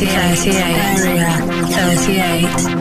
38, area 38.